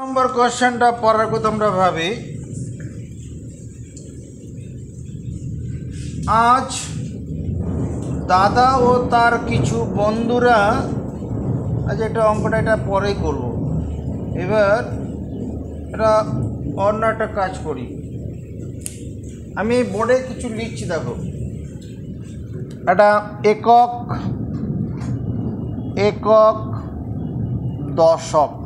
নম্বর কোশ্চেনটা পড়ার কথা আমরা ভাবি। আজ দাদা ও তার কিছু বন্ধুরা, আজ এটা অঙ্কটা এটা পরেই করব। এবার এটা অন্য একটা কাজ করি। আমি বোর্ডে কিছু লিখছি, দেখো। একটা একক একক দশক।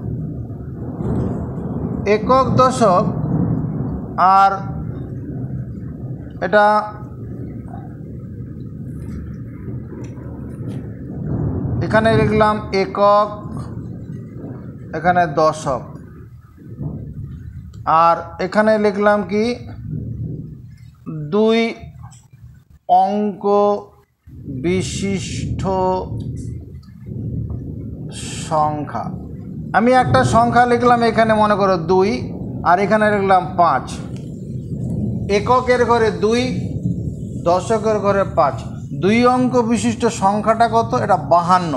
একক দশক আর এটা এখানে লিখলাম একক, এখানে দশক। আর এখানে লিখলাম কি? দুই অঙ্ক বিশিষ্ট সংখ্যা। আমি একটা সংখ্যা লিখলাম, এখানে মনে করো দুই, আর এখানে লিখলাম পাঁচ। এককের ঘরে দুই, দশকের ঘরে পাঁচ। দুই অঙ্ক বিশিষ্ট সংখ্যাটা কত? এটা বাহান্ন।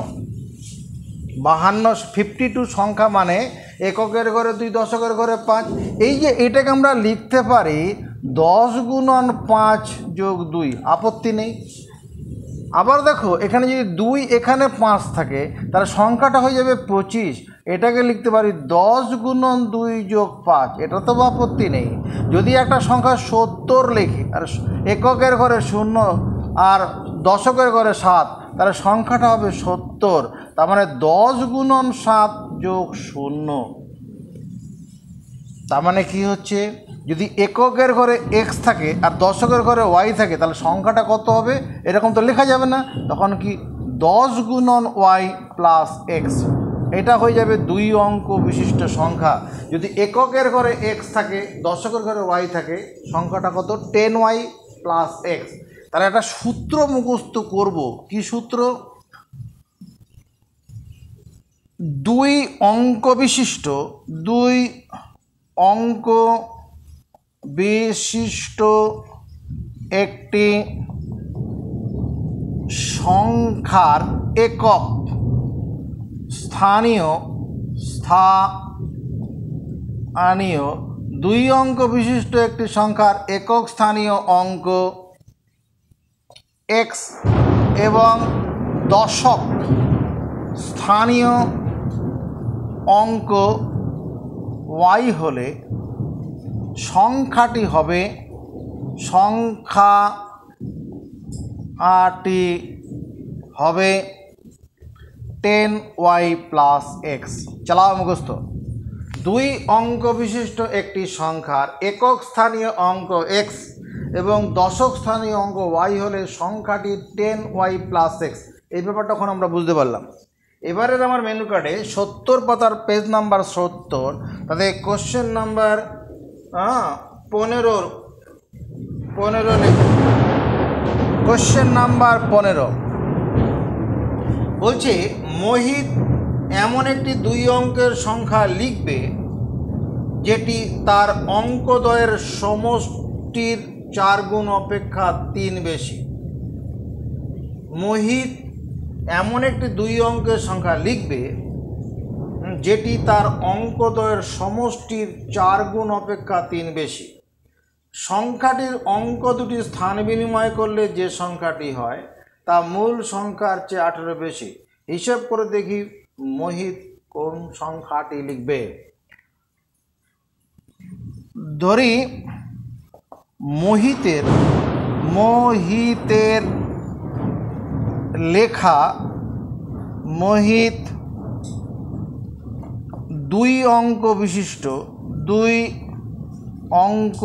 বাহান্ন ফিফটি টু সংখ্যা মানে এককের ঘরে দুই, দশকের ঘরে পাঁচ। এই যে এটাকে আমরা লিখতে পারি দশ গুণন পাঁচ যোগ দুই। আপত্তি নেই। আবার দেখো, এখানে যদি দুই, এখানে পাঁচ থাকে, তাহলে সংখ্যাটা হয়ে যাবে পঁচিশ। এটাকে লিখতে পারি দশ গুণন দুই যোগ পাঁচ। এটা তো আপত্তি নেই। যদি একটা সংখ্যা সত্তর লেখি, আর এককের ঘরে শূন্য আর দশকের ঘরে সাত, তাহলে সংখ্যাটা হবে সত্তর। তার মানে দশ গুণন সাত যোগ শূন্য। তার মানে কি হচ্ছে? যদি এককের ঘরে এক্স থাকে আর দশকের ঘরে ওয়াই থাকে, তাহলে সংখ্যাটা কত হবে? এরকম তো লেখা যাবে না। তখন কি দশ গুণন ওয়াই প্লাস এক্স এটা হয়ে যাবে দুই অঙ্ক বিশিষ্ট সংখ্যা। যদি এককের ঘরে এক্স থাকে, দশকের ঘরে ওয়াই থাকে, সংখ্যাটা কত? টেন ওয়াই প্লাস এক্স তাহলে একটা সূত্র মুখস্থ করব। কি সূত্র? দুই অঙ্ক বিশিষ্ট, দুই অঙ্ক বিশিষ্ট একটি সংখ্যার একক। স্থানীয় স্থানীয় দুই অঙ্ক বিশিষ্ট একটি সংখ্যার একক স্থানীয় অঙ্ক এক্স এবং দশক স্থানীয় অঙ্ক ওয়াই হলে সংখ্যাটি হবে সংখ্যা আটি হবে টেন ওয়াই প্লাস এক্স চালাও মুখস্থ। দুই অঙ্ক বিশিষ্ট একটি সংখ্যার একক স্থানীয় অঙ্ক এক্স এবং দশক স্থানীয় অঙ্ক ওয়াই হলে সংখ্যাটি টেন ওয়াই প্লাস এক্স এই ব্যাপারটা এখন আমরা বুঝতে পারলাম। এবারের আমার মেনু কার্ডে সত্তর পাতার পেজ নাম্বার সত্তর, তাতে কোশ্চেন নাম্বার পনেরোর, পনেরো কোশ্চেন নাম্বার পনেরো। বলছে, মোহিত এমন একটি দুই অঙ্কের সংখ্যা লিখবে, যেটি তার অঙ্কদয়ের সমষ্টির চার গুণ অপেক্ষা তিন বেশি। মোহিত এমন একটি দুই অঙ্কের সংখ্যা লিখবে, যেটি তার অঙ্কদয়ের সমষ্টির চার গুণ অপেক্ষা তিন বেশি। সংখ্যাটির অঙ্ক দুটি স্থান বিনিময় করলে যে সংখ্যাটি হয় তা মূল সংখ্যার চেয়ে আঠেরো বেশি। হিসেব করে দেখি মোহিত কোন সংখ্যাটি লিখবে। ধরি, মোহিতের মোহিতের লেখা মোহিত দুই অঙ্ক বিশিষ্ট, দুই অঙ্ক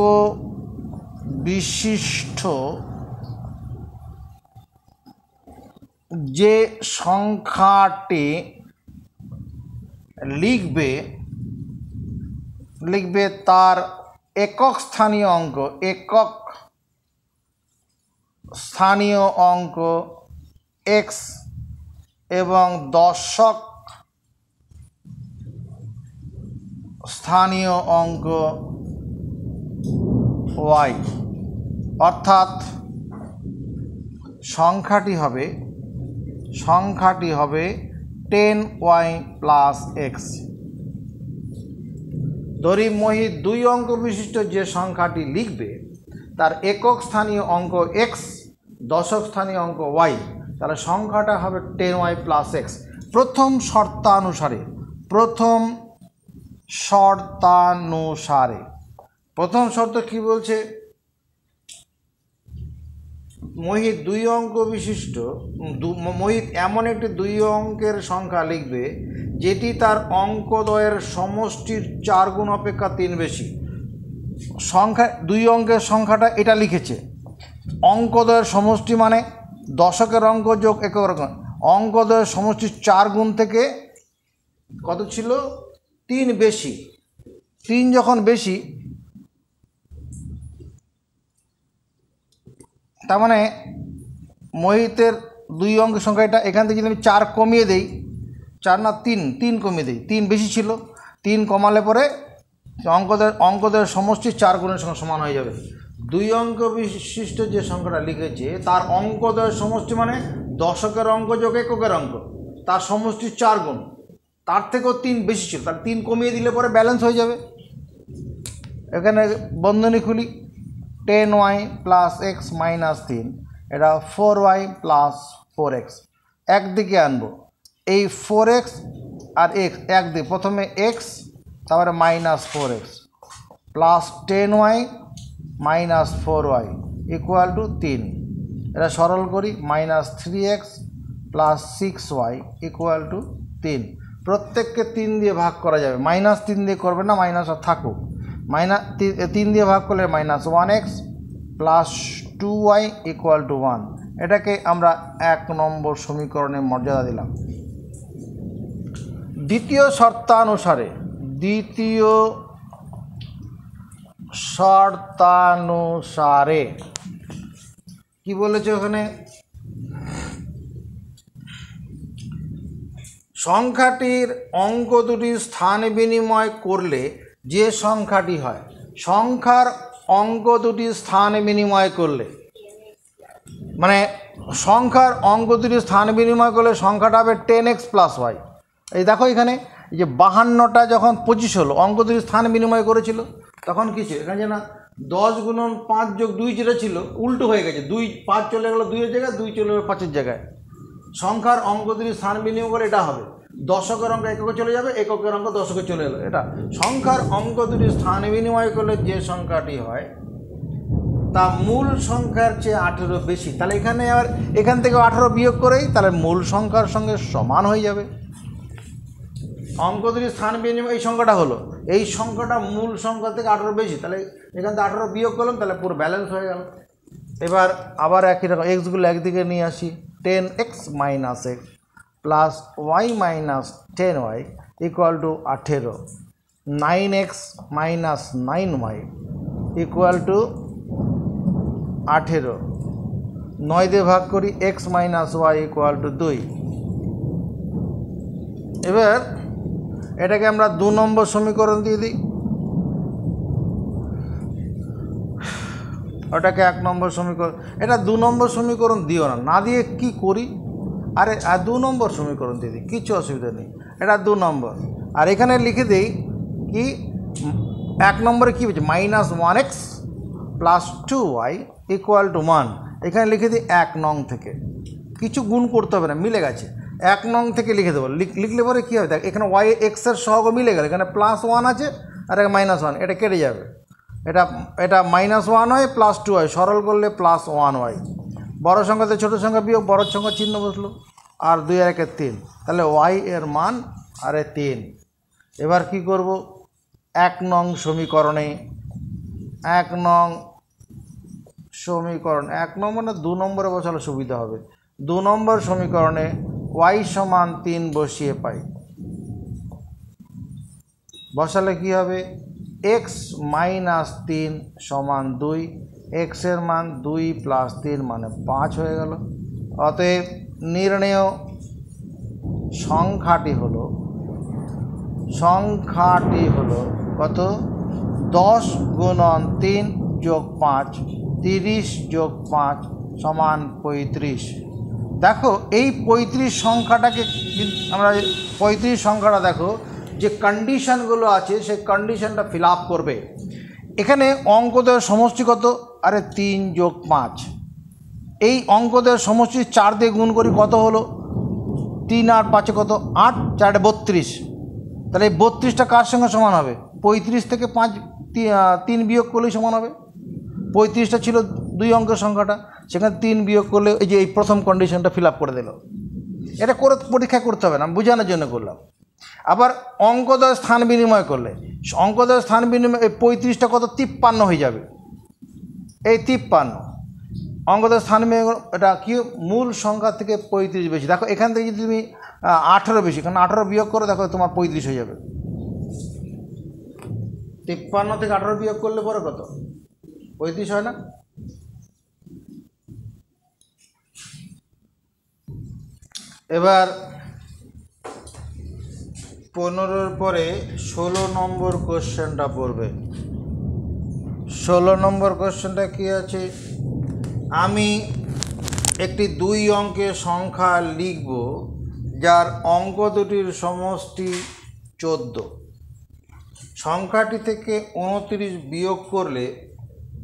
বিশিষ্ট যে সংখ্যাটি লিখবে লিখবে তার একক স্থানীয় অঙ্ক, একক স্থানীয় অঙ্ক এক্স এবং দশক স্থানীয় অঙ্ক ওয়াই অর্থাৎ সংখ্যাটি হবে সংখ্যাটি হবে টেন ওয়াই প্লাস এক্স। ধরি মহিত দুই অঙ্ক বিশিষ্ট যে সংখ্যাটি লিখবে, তার একক স্থানীয় অঙ্ক এক্স, দশক স্থানীয় অঙ্ক ওয়াই। তাহলে সংখ্যাটা হবে টেন ওয়াই প্লাস এক্স। প্রথম শর্তানুসারে প্রথম শর্তানুসারে। প্রথম শর্ত কি বলছে? মোহিত দুই অঙ্ক বিশিষ্ট মোহিত এমন একটি দুই অঙ্কের সংখ্যা লিখবে, যেটি তার অঙ্কদ্বয়ের সমষ্টির চার গুণ অপেক্ষা তিন বেশি। সংখ্যা, দুই অঙ্কের সংখ্যাটা এটা লিখেছে। অঙ্কদ্বয়ের সমষ্টি মানে দশকের অঙ্ক যোগ একক রকম অঙ্কদ্বয়ের সমষ্টি চার গুণ থেকে কত ছিল? তিন বেশি। তিন যখন বেশি তার মানে মোহিতের দুই অঙ্কের সংখ্যা এটা এখান থেকে যদি আমি চার কমিয়ে দেই, চার না তিন তিন কমিয়ে দেই, তিন বেশি ছিল, তিন কমালে পরে অঙ্কদের অঙ্কদের সমষ্টি চার গুণের সঙ্গে সমান হয়ে যাবে। দুই অঙ্ক বিশিষ্ট যে সংখ্যাটা লিখেছে, তার অঙ্কদের সমষ্টি মানে দশকের অঙ্ক যোগ এককের অঙ্ক তার সমষ্টি চার গুণ। তার থেকেও তিন বেশি ছিল তার তিন কমিয়ে দিলে পরে ব্যালেন্স হয়ে যাবে। এখানে বন্ধনী খুলি। Ten y plus x minus তিন এটা four y plus four x একদিকে আনব। এই ফোর এক্স আর এক্স একদিকে। প্রথমে এক্স তারপরে minus four x plus ten y minus four y equal to তিন এটা সরল করি minus three x plus six y equal to তিন প্রত্যেককে তিন দিয়ে ভাগ করা যাবে। মাইনাস তিন দিয়ে করবে না মাইনাস আর থাকুক। মাইনাস তিন দিয়ে ভাগ করলে minus one x plus two y equal to one এটাকে আমরা এক নম্বর সমীকরণে মর্যাদা দিলাম। দ্বিতীয় শর্তানুসারে দ্বিতীয় শর্তানুসারে, কি বলেছে ওখানে? সংখ্যাটির অঙ্ক দুটি স্থান বিনিময় করলে যে সংখ্যাটি হয়, সংখ্যার অঙ্ক দুটি স্থান বিনিময় করলে মানে সংখ্যার অঙ্ক দুটি স্থান বিনিময় করলে সংখ্যাটা হবে টেন এক্স প্লাস ওয়াই এই দেখো এখানে যে বাহান্নটা যখন পঁচিশ হলো, অঙ্ক দুটি স্থান বিনিময় করেছিল, তখন কী ছিল? এখানে যে না, দশ গুণন পাঁচ যোগ দুই যেটা ছিল, উল্টো হয়ে গেছে। দুই, পাঁচ চলে গেলো দুইয়ের জায়গায়, দুই চলে গেলো পাঁচের জায়গায়। সংখ্যার অঙ্ক দুটি স্থান বিনিময় করে এটা হবে। দশকের অঙ্ক এককে চলে যাবে, এককের অঙ্ক দশকে চলে এলো। এটা সংখ্যার অঙ্ক দুটি স্থান বিনিময় করলে যে সংখ্যাটি হয়, তা মূল সংখ্যার চেয়ে আঠেরো বেশি। তাহলে এখানে আবার এখান থেকে আঠেরো বিয়োগ করেই তাহলে মূল সংখ্যার সঙ্গে সমান হয়ে যাবে। অঙ্ক দুটি স্থান বিনিময়, এই সংখ্যাটা হলো। এই সংখ্যাটা মূল সংখ্যা থেকে আঠেরো বেশি, তাহলে এখান থেকে আঠেরো বিয়োগ করলাম, তাহলে পুরো ব্যালেন্স হয়ে গেল। এবার আবার একই রকম এক্সগুলো একদিকে নিয়ে আসি ten x minus x plus y minus ten y equal to আঠেরো nine x minus nine y equal to আঠেরো নয় দিয়ে ভাগ করি x minus y equal to দুই। এবার এটাকে আমরা দু নম্বর সমীকরণ দিয়ে দিই। ওটাকে এক নম্বর সমীকরণ এটা দু নম্বর সমীকরণ দিও না। না দিয়ে কি করি? আরে, আর দু নম্বর সমীকরণ দিয়ে দিই কিচ্ছু অসুবিধা নেই। এটা দু নম্বর। আর এখানে লিখে দিই কি এক নম্বরে কী হচ্ছে minus one x plus two y equal to one. এখানে লিখে দিই এক নং থেকে। কিছু গুণ করতে হবে না, মিলে গেছে। এক নং থেকে লিখে দেবো। লিখ- লিখলে পরে কী হবে? দেখ, এখানে ওয়াই এক্সের সহগ মিলে গেল। এখানে প্লাস ওয়ান আছে আর এক মাইনাস ওয়ান। এটা কেটে যাবে। এটা এটা মাইনাস ওয়ান হয়, প্লাস টু হয়। সরল করলে প্লাস ওয়ান হয় বড় সংখ্যাতে ছোট সংখ্যা বিয়োগ, বড় সংখ্যা চিহ্ন বসল। আর দুই আর একের তিন। তাহলে ওয়াই এর মান আর এ তিন। এবার কি করব? এক নং সমীকরণে, এক নং সমীকরণ, এক নম্বর না দু নম্বরে বসালে সুবিধা হবে। দু নম্বর সমীকরণে ওয়াই সমান তিন বসিয়ে পাই। বসালে কি হবে? এক্স মাইনাস তিন সমান দুই এক্সের মান দুই প্লাস তিন মানে পাঁচ হয়ে গেল। অতএব নির্ণেয় সংখ্যাটি হলো সংখ্যাটি হলো কত? দশ গুণন তিন যোগ পাঁচ, তিরিশ যোগ পাঁচ সমান পঁয়ত্রিশ। দেখো, এই পঁয়ত্রিশ সংখ্যাটাকে আমরা পঁয়ত্রিশ সংখ্যাটা দেখো, যে কন্ডিশনগুলো আছে, সেই কন্ডিশনটা ফিল আপ করবে। এখানে অঙ্কদের সমষ্টি কত? আরে তিন যোগ পাঁচ। এই অঙ্কদের সমষ্টি চার দিয়ে গুণ করি কত হলো? তিন আর পাঁচে কত? আট চারটে বত্রিশ। তাহলে এই বত্রিশটা কার সঙ্গে সমান হবে? পঁয়ত্রিশ থেকে পাঁচ তিন বিয়োগ করলেই সমান হবে। পঁয়ত্রিশটা ছিল দুই অঙ্কের সংখ্যাটা, সেখানে তিন বিয়োগ করলে এই যে এই প্রথম কন্ডিশনটা ফিল আপ করে দিল। এটা করে পরীক্ষা করতে হবে না বোঝানোর জন্য করলাম। আবার অঙ্কদয় স্থান বিনিময় করলে। অঙ্কদয় স্থান বিনিময়, এই পঁয়ত্রিশটা কত? তিপ্পান্ন হয়ে যাবে। এই তিপ্পান্ন। অঙ্কদয় স্থান এটা কি? মূল সংখ্যা থেকে পঁয়ত্রিশ বেশি। দেখো, এখান থেকে যদি তুমি আঠেরো বেশি, কারণ আঠেরো বিয়োগ করো, দেখো তোমার পঁয়ত্রিশ হয়ে যাবে। তিপ্পান্ন থেকে আঠেরো বিয়োগ করলে পরে কত? পঁয়ত্রিশ হয় না? এবার পনেরোর পরে ষোলো নম্বর কোশ্চেনটা পড়বে। ষোলো নম্বর কোশ্চেনটা কি আছে? আমি একটি দুই অঙ্কের সংখ্যা লিখব, যার অঙ্ক দুটির সমষ্টি চোদ্দ। সংখ্যাটি থেকে উনত্রিশ বিয়োগ করলে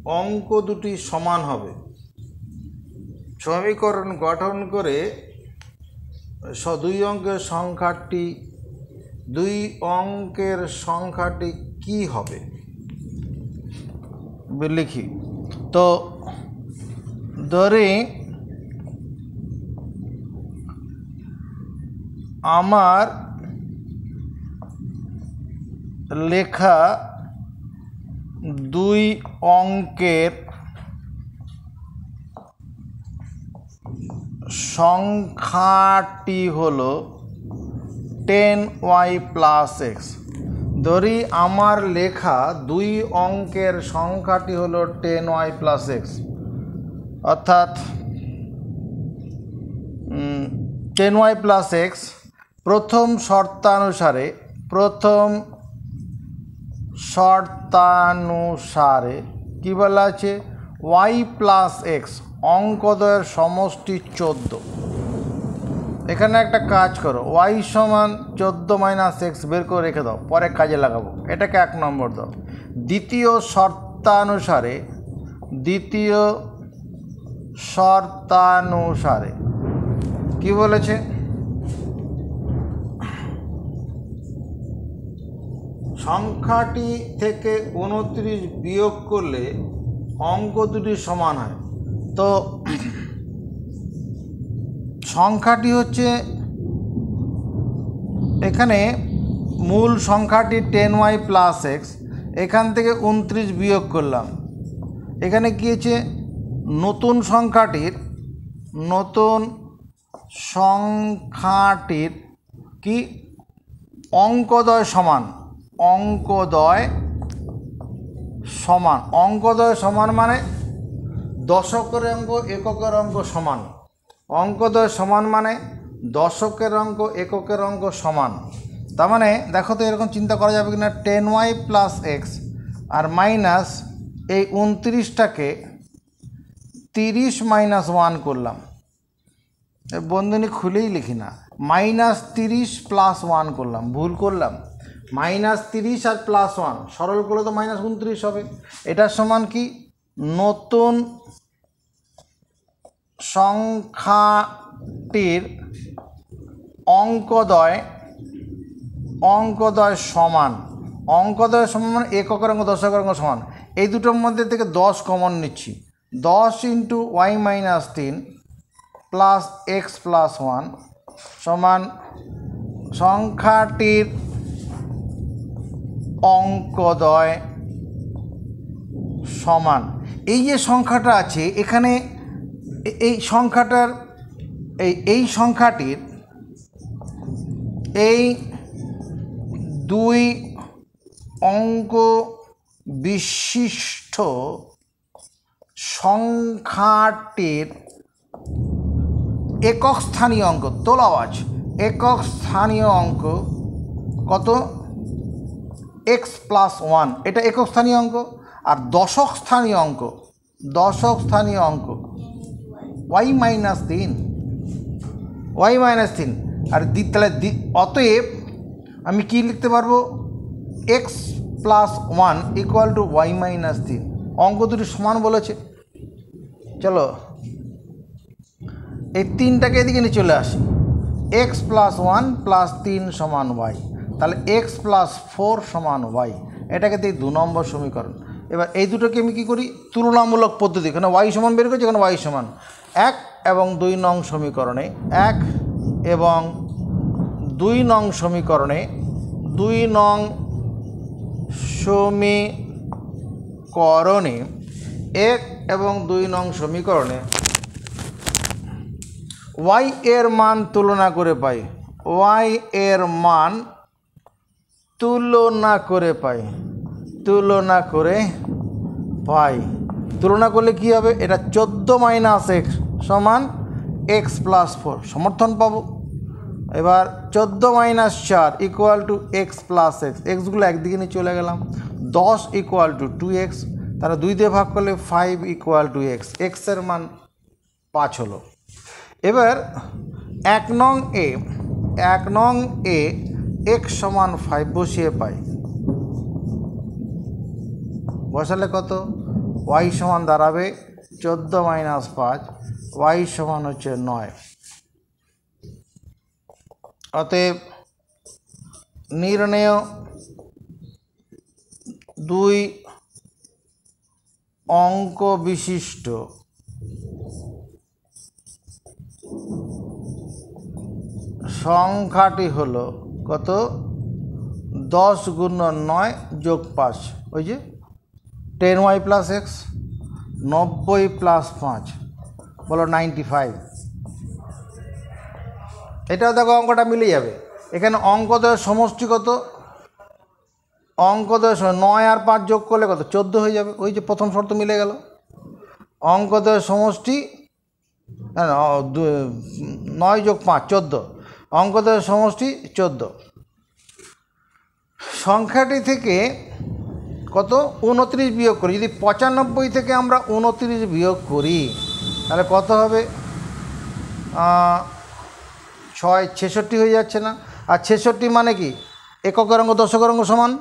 অঙ্ক দুটি সমান হবে। সমীকরণ গঠন করে দুই অঙ্কের সংখ্যাটি দুই অঙ্কের সংখ্যাটি কি হবে? লিখি। তো ধরে আমার লেখা দুই অঙ্কের সংখ্যাটি হলো টেন ওয়াই প্লাস এক্স ধরি আমার লেখা দুই অঙ্কের সংখ্যাটি হলো টেন ওয়াই প্লাস এক্স অর্থাৎ টেন ওয়াই প্লাস এক্স প্রথম শর্তানুসারে প্রথম শর্তানুসারে কী বলা আছে? ওয়াই প্লাস এক্স অঙ্কদয়ের সমষ্টি চোদ্দ। এখানে একটা কাজ করো ওয়াই সমান চোদ্দ মাইনাস এক্স বের করে রেখে দাও, পরে কাজে লাগাবো, এটাকে এক নম্বর দাও। দ্বিতীয় শর্তানুসারে দ্বিতীয় শর্তানুসারে, কি বলেছে? সংখ্যাটি থেকে উনত্রিশ বিয়োগ করলে অঙ্ক দুটি সমান হয়। তো সংখ্যাটি হচ্ছে, এখানে মূল সংখ্যাটি টেন ওয়াই প্লাস এক্স এখান থেকে উনত্রিশ বিয়োগ করলাম। এখানে কী হচ্ছে? নতুন সংখ্যাটির নতুন সংখ্যাটির কি? অঙ্কদয় সমান অঙ্কদয় সমান। অঙ্কদয় সমান মানে দশকের অঙ্ক, এককের অঙ্ক সমান। অঙ্কদয় সমান মানে দশকের অঙ্ক এককের অঙ্ক সমান। তার মানে দেখো তো এরকম চিন্তা করা যাবে কিনা টেন ওয়াই প্লাস এক্স আর মাইনাস এই উনত্রিশটাকে তিরিশ মাইনাস ওয়ান করলাম। বন্ধনী খুলেই লিখি না মাইনাস তিরিশ প্লাস ওয়ান করলাম, ভুল করলাম। মাইনাস তিরিশ আর প্লাস ওয়ান সরল করলে তো মাইনাস উনত্রিশ হবে। এটার সমান কি? নতুন সংখ্যাটির অঙ্কদয় অঙ্কদয় সমান। অঙ্কদয় সমান মানে এককের অঙ্ক দশকের অঙ্ক সমান। এই দুটোর মধ্যে থেকে দশ কমন নিচ্ছি। দশ ইন্টু ওয়াই মাইনাস তিন প্লাস এক্স প্লাস ওয়ান সমান সংখ্যাটির অঙ্কদয় সমান। এই যে সংখ্যাটা আছে, এখানে এই সংখ্যাটার, এই এই সংখ্যাটির এই দুই অঙ্ক বিশিষ্ট সংখ্যাটির একক স্থানীয় অঙ্ক তোল আওয়াজ একক স্থানীয় অঙ্ক কত? এক্স প্লাস ওয়ান এটা একক স্থানীয় অঙ্ক। আর দশক স্থানীয় অঙ্ক, দশক স্থানীয় অঙ্ক ওয়াই মাইনাস তিন ওয়াই মাইনাস তিন আর দি, তাহলে দি, অতএব আমি কি লিখতে পারব? X plus one equal to y minus তিন অঙ্ক দুটি সমান বলেছে। চলো। এই তিনটাকে এদিকে নিয়ে চলে আসি। এক্স প্লাস ওয়ান প্লাস তিন সমান ওয়াই তাহলে এক্স প্লাস ফোর সমান ওয়াই এটাকে দিই দু নম্বর সমীকরণ। এবার এই দুটোকে আমি কী করি? তুলনামূলক পদ্ধতি। এখানে ওয়াই সমান বের করছি, এখানে ওয়াই সমান। এক এবং দুই নং সমীকরণে, এক এবং দুই নং সমীকরণে, দুই নং সমীকরণে, এক এবং দুই নং সমীকরণে ওয়াই এর মান তুলনা করে পাই ওয়াই এর মান তুলনা করে পাই, তুলনা করে পাই। তুলনা করলে কি হবে? এটা চোদ্দ মাইনাস এক্স সমান এক্স প্লাস ফোর সমর্থন পাবো। এবার চোদ্দ মাইনাস চার equal to x plus x এক্সগুলো একদিকে নিয়ে চলে গেলাম। দশ ইকুয়াল টু টু এক্স তারা দুই দিয়ে ভাগ করলে ফাইভ ইকুয়াল টু এক্স এক্সের মান পাঁচ হলো। এবার এক নং এ, এক নং এ এক্স সমান ফাইভ বসিয়ে পাই। বসালে কত? ওয়াই সমান দাঁড়াবে চোদ্দ মাইনাস পাঁচ, ওয়াই সমান হচ্ছে নয়। অতএব নির্ণয় দুই অঙ্ক বিশিষ্ট। সংখ্যাটি হলো কত? দশ গুণ নয় যোগ পাঁচ, ওই যে টেন ওয়াই প্লাস এক্স, নব্বই প্লাস পাঁচ, বলো নাইনটি ফাইভ। এটাও দেখো অঙ্কটা মিলে যাবে। এখানে অঙ্কদয়ের সমষ্টি কত? অঙ্কদয় নয় আর পাঁচ যোগ করলে কত? চোদ্দ হয়ে যাবে। ওই যে প্রথম শর্ত মিলে গেল। অঙ্কদয়ের সমষ্টি নয় যোগ পাঁচ, চোদ্দ। অঙ্কদয়ের সমষ্টি, চোদ্দ। সংখ্যাটি থেকে কত? উনত্রিশ বিয়োগ করি। যদি পঁচানব্বই থেকে আমরা উনত্রিশ বিয়োগ করি, তাহলে কত হবে? ছয়, ছেষট্টি হয়ে যাচ্ছে না। আর ছেষট্টি মানে কি? এককের অঙ্গ দশকের অঙ্গ সমান?